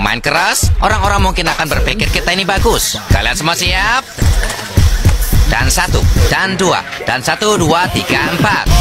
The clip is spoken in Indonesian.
main keras, orang-orang mungkin akan berpikir kita ini bagus. Kalian semua siap? Dan satu, dan dua, dan satu, dua, tiga, empat.